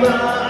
my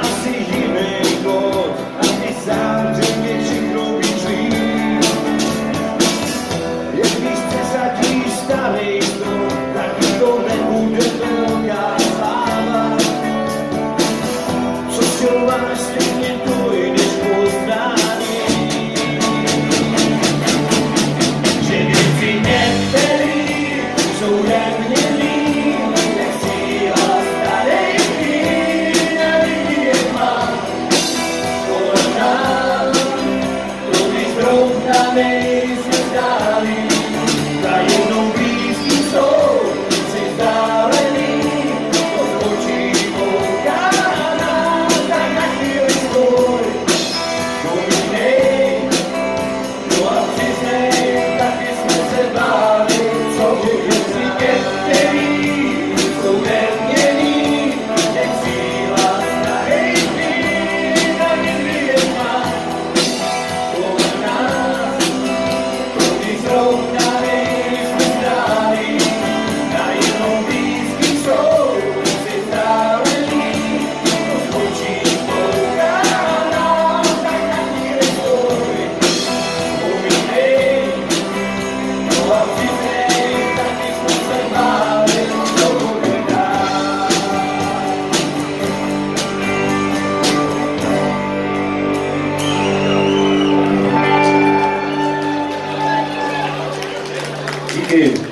que